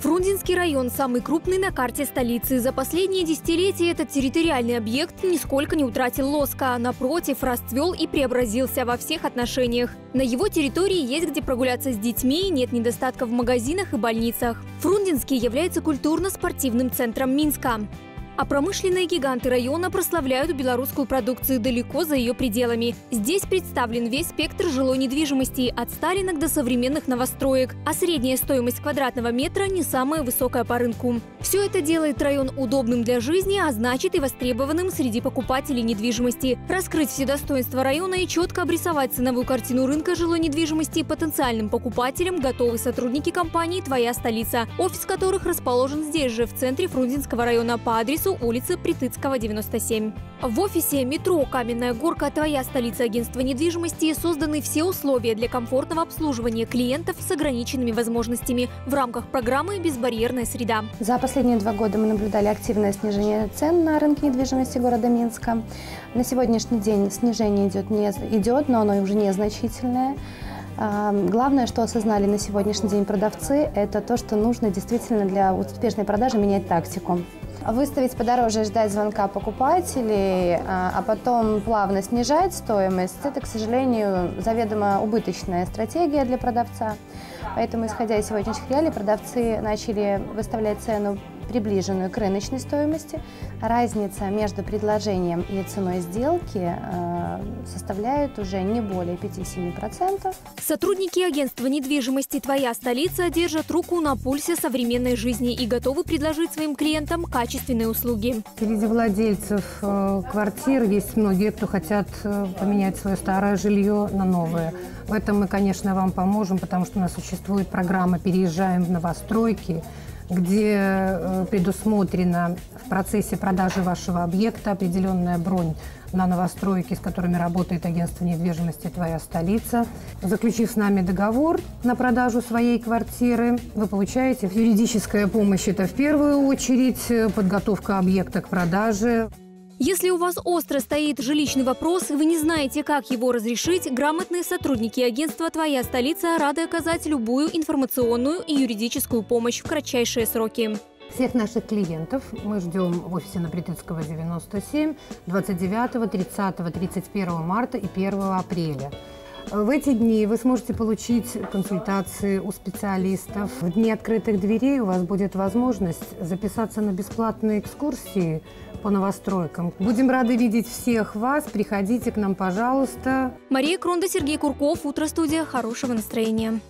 Фрунзенский район – самый крупный на карте столицы. За последние десятилетия этот территориальный объект нисколько не утратил лоска. а Напротив, расцвел и преобразился во всех отношениях. На его территории есть где прогуляться с детьми, нет недостатка в магазинах и больницах. Фрунзенский является культурно-спортивным центром Минска. А промышленные гиганты района прославляют белорусскую продукцию далеко за ее пределами. Здесь представлен весь спектр жилой недвижимости, от старинок до современных новостроек. А средняя стоимость квадратного метра не самая высокая по рынку. Все это делает район удобным для жизни, а значит и востребованным среди покупателей недвижимости. Раскрыть все достоинства района и четко обрисовать ценовую картину рынка жилой недвижимости потенциальным покупателям готовы сотрудники компании «Твоя столица», офис которых расположен здесь же, в центре Фрунзенского района по адресу улица Притыцкого, 97. В офисе метро «Каменная горка. Твоя столица агентства недвижимости» созданы все условия для комфортного обслуживания клиентов с ограниченными возможностями в рамках программы «Безбарьерная среда». За последние два года мы наблюдали активное снижение цен на рынке недвижимости города Минска. На сегодняшний день снижение идет, не, идет но оно уже незначительное. А, Главное, что осознали на сегодняшний день продавцы, это то, что нужно действительно для успешной продажи менять тактику. Выставить подороже и ждать звонка покупателей, а а потом плавно снижать стоимость, это, к сожалению, заведомо убыточная стратегия для продавца. Поэтому, исходя из сегодняшних реалий, продавцы начали выставлять цену приближенную к рыночной стоимости. Разница между предложением и ценой сделки э, составляет уже не более 5-7%. Сотрудники агентства недвижимости «Твоя столица» держат руку на пульсе современной жизни и готовы предложить своим клиентам качественные услуги. Среди владельцев э, квартир есть многие, кто хотят э, поменять свое старое жилье на новое. В этом мы, конечно, вам поможем, потому что у нас существует программа «Переезжаем в новостройки», где э, предусмотрена в процессе продажи вашего объекта определенная бронь на новостройки, с которыми работает агентство недвижимости «Твоя столица». Заключив с нами договор на продажу своей квартиры, вы получаете юридическая помощь. Это в первую очередь э, подготовка объекта к продаже, Если у вас остро стоит жилищный вопрос, вы не знаете, как его разрешить, грамотные сотрудники агентства «Твоя столица» рады оказать любую информационную и юридическую помощь в кратчайшие сроки. Всех наших клиентов мы ждем в офисе на Притыцкого 97 29, 30, 31 марта и 1 апреля. В эти дни вы сможете получить консультации у специалистов. В дни открытых дверей у вас будет возможность записаться на бесплатные экскурсии по новостройкам. Будем рады видеть всех вас. Приходите к нам, пожалуйста. Мария Кронда, Сергей Курков. Утро студия. Хорошего настроения.